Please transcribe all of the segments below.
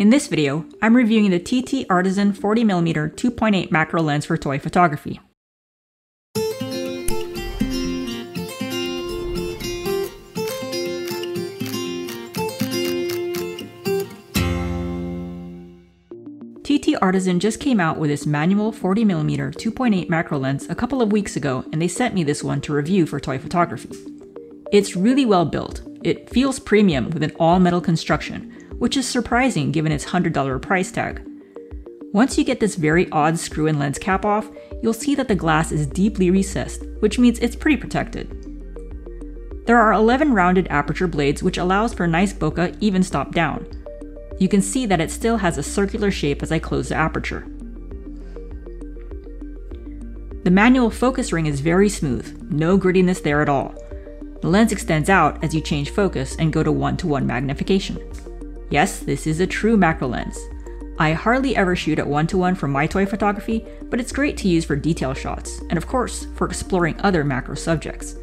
In this video, I'm reviewing the TT Artisan 40mm 2.8 macro lens for toy photography. TT Artisan just came out with its manual 40mm 2.8 macro lens a couple of weeks ago and they sent me this one to review for toy photography. It's really well built, it feels premium with an all-metal construction, which is surprising given its $100 price tag. Once you get this very odd screw and lens cap off, you'll see that the glass is deeply recessed, which means it's pretty protected. There are 11 rounded aperture blades which allows for nice bokeh even stop down, you can see that it still has a circular shape as I close the aperture. The manual focus ring is very smooth, no grittiness there at all. The lens extends out as you change focus and go to one-to-one -one magnification. Yes, this is a true macro lens. I hardly ever shoot at one-to-one for my toy photography, but it's great to use for detail shots, and of course, for exploring other macro subjects.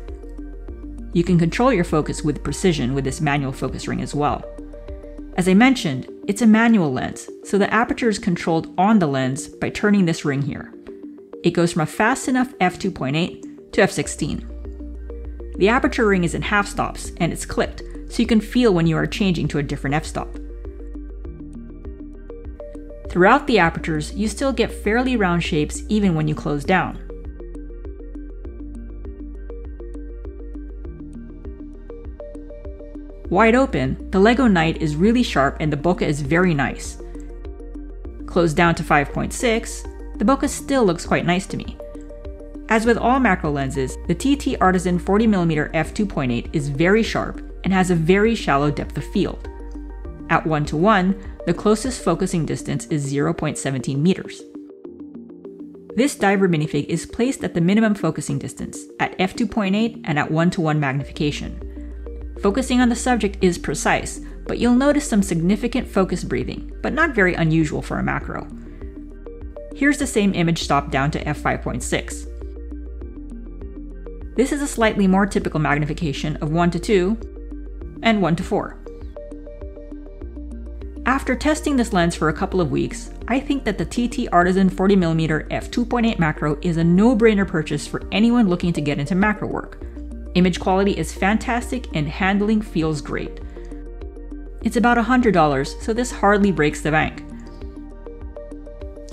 You can control your focus with precision with this manual focus ring as well. As I mentioned, it's a manual lens, so the aperture is controlled on the lens by turning this ring here. It goes from a fast enough f2.8 to f16. The aperture ring is in half stops and it's clipped, so you can feel when you are changing to a different f-stop. Throughout the apertures, you still get fairly round shapes even when you close down. Wide open, the LEGO Knight is really sharp and the bokeh is very nice. Closed down to 5.6, the bokeh still looks quite nice to me. As with all macro lenses, the TT Artisan 40mm f2.8 is very sharp and has a very shallow depth of field. At 1 to 1, the closest focusing distance is 0.17 meters. This diver minifig is placed at the minimum focusing distance, at f2.8 and at 1 to 1 magnification. Focusing on the subject is precise, but you'll notice some significant focus breathing, but not very unusual for a macro. Here's the same image stopped down to f5.6. This is a slightly more typical magnification of 1 to 2 and 1 to 4. After testing this lens for a couple of weeks, I think that the TT Artisan 40mm f2.8 macro is a no-brainer purchase for anyone looking to get into macro work. Image quality is fantastic and handling feels great. It's about $100, so this hardly breaks the bank.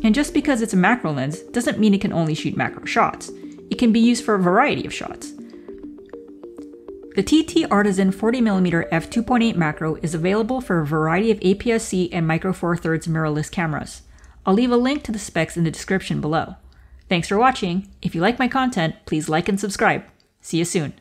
And just because it's a macro lens doesn't mean it can only shoot macro shots. It can be used for a variety of shots. The TT Artisan 40mm f2.8 macro is available for a variety of APS-C and Micro Four Thirds mirrorless cameras. I'll leave a link to the specs in the description below. Thanks for watching. If you like my content, please like and subscribe. See you soon.